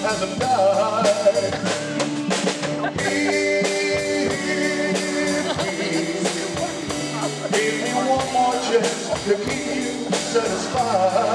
hasn't died. Give me one more chance to keep you satisfied.